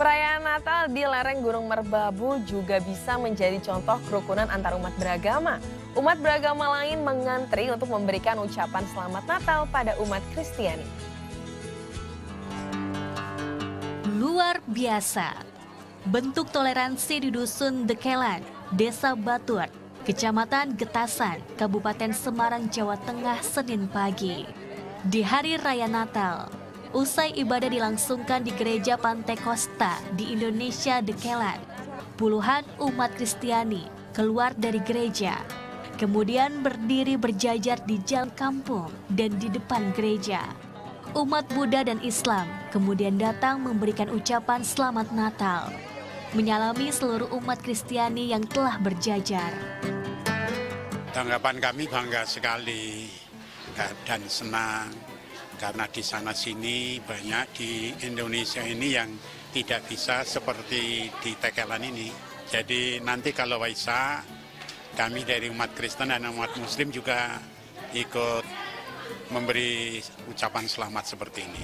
Perayaan Natal di lereng Gunung Merbabu juga bisa menjadi contoh kerukunan antar umat beragama. Umat beragama lain mengantri untuk memberikan ucapan selamat Natal pada umat Kristiani. Luar biasa. Bentuk toleransi di Dusun Dekelan, Desa Batur, Kecamatan Getasan, Kabupaten Semarang, Jawa Tengah, Senin pagi. Di Hari Raya Natal, Usai ibadah dilangsungkan di Gereja Pantai Costa di Indonesia Dekelan, puluhan umat Kristiani keluar dari gereja, kemudian berdiri berjajar di jalan kampung dan di depan gereja. Umat Buddha dan Islam kemudian datang memberikan ucapan selamat Natal, menyalami seluruh umat Kristiani yang telah berjajar. Tanggapan kami bangga sekali dan senang karena di sana sini banyak di Indonesia ini yang tidak bisa seperti di Tekelan ini. Jadi nanti kalau Waisak, kami dari umat Kristen dan umat Muslim juga ikut memberi ucapan selamat seperti ini.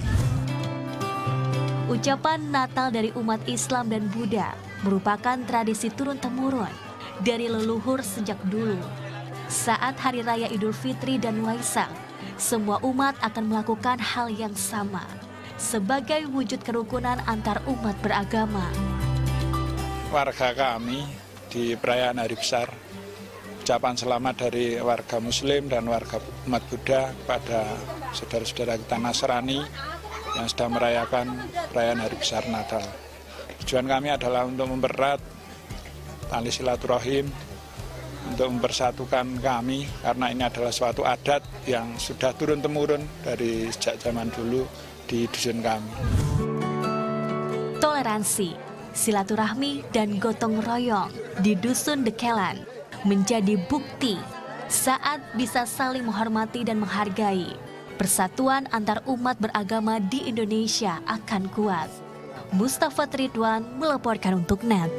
Ucapan Natal dari umat Islam dan Buddha merupakan tradisi turun-temurun dari leluhur sejak dulu. Saat Hari Raya Idul Fitri dan Waisak, semua umat akan melakukan hal yang sama sebagai wujud kerukunan antar umat beragama. Warga kami di perayaan Hari Besar, ucapan selamat dari warga Muslim dan warga umat Buddha pada saudara-saudara kita Nasrani yang sedang merayakan perayaan Hari Besar Natal. Tujuan kami adalah untuk mempererat tali silaturahim untuk mempersatukan kami karena ini adalah suatu adat yang sudah turun-temurun dari sejak zaman dulu di dusun kami. Toleransi, silaturahmi, dan gotong royong di dusun Dekelan menjadi bukti saat bisa saling menghormati dan menghargai. Persatuan antar umat beragama di Indonesia akan kuat. Mustafa Tridwan melaporkan untuk NET.